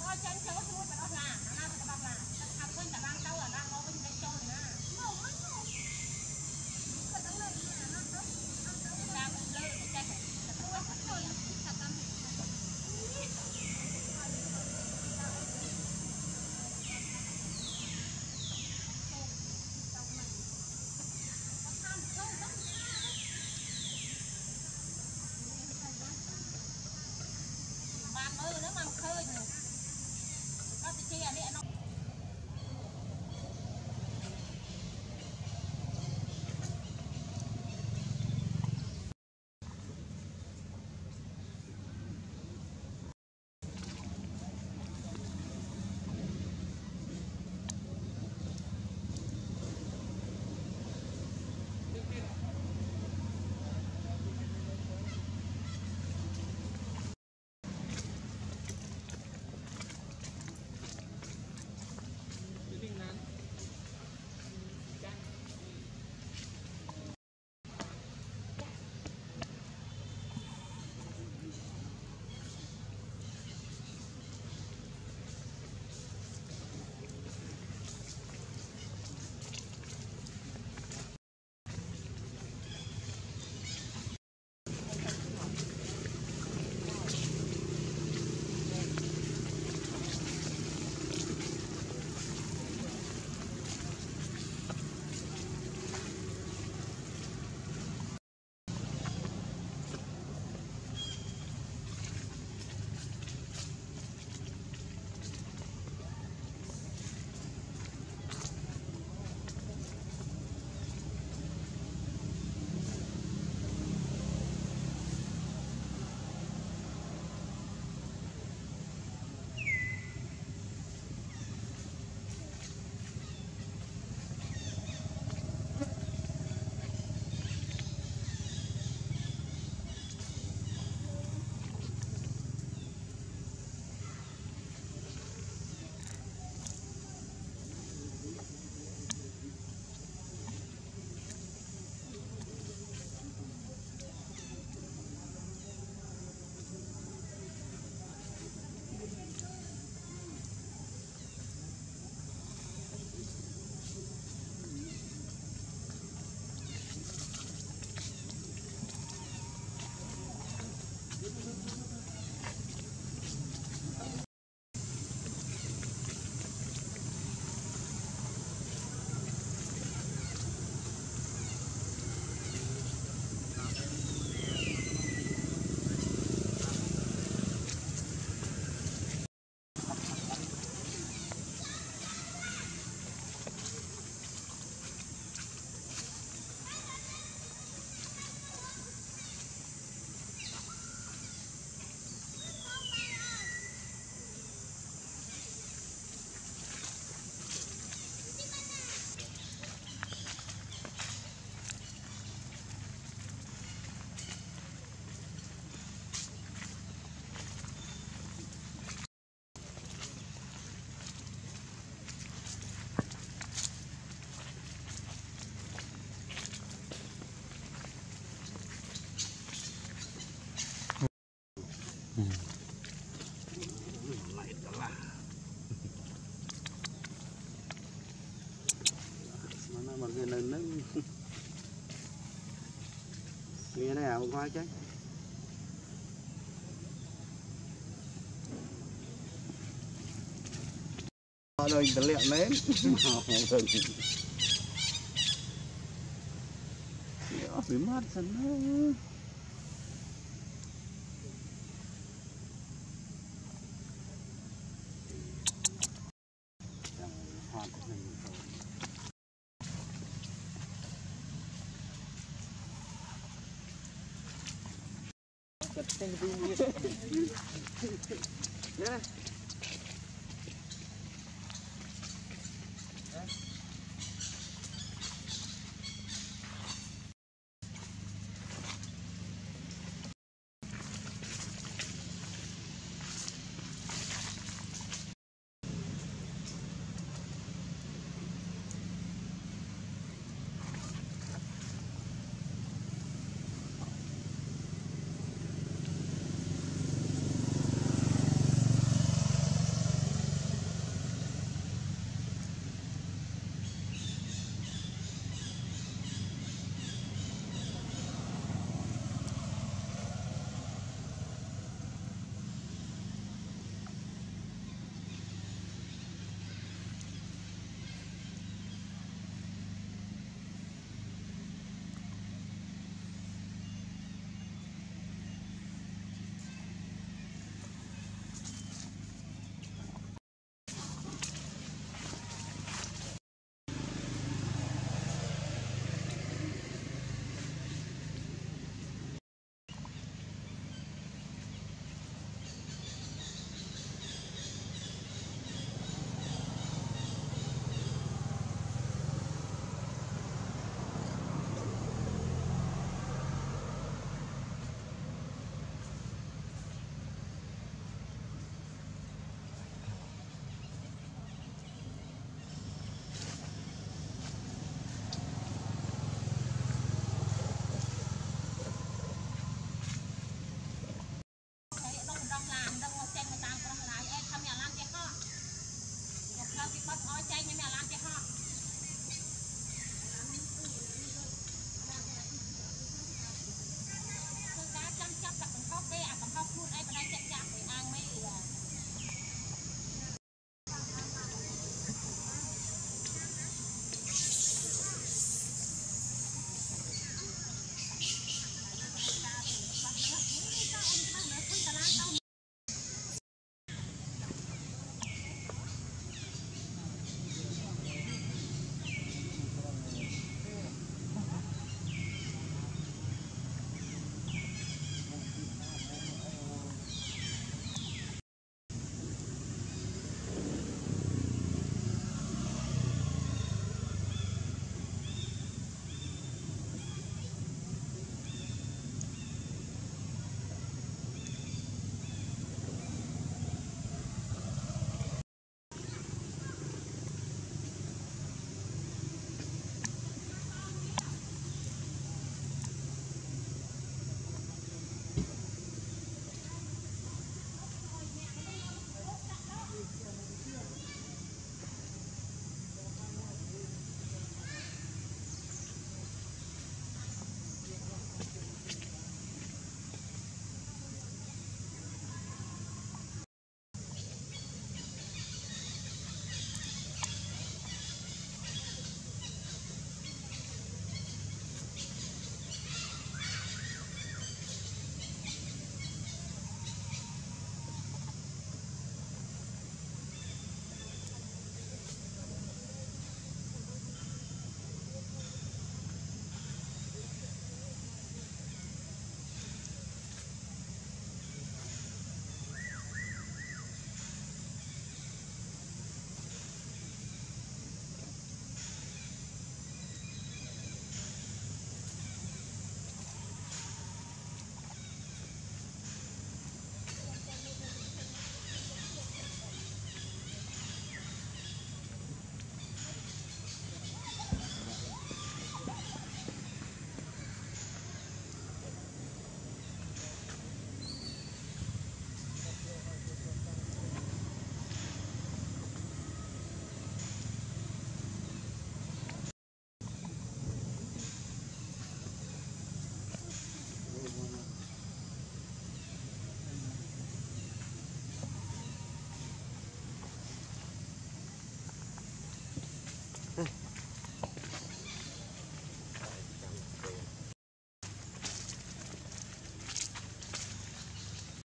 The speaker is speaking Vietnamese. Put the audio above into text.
មកចាញ់ចូលស្រួលបាត់អស់ណាណាទៅបាត់ណាទៅខាងវិញតាបានទៅអាណាមកវិញវិញ Cả là. Mana mà cái nó nghe này à một khoai chứ rồi tao lẹo lên bị mất rồi. gideyim diye. Nereye?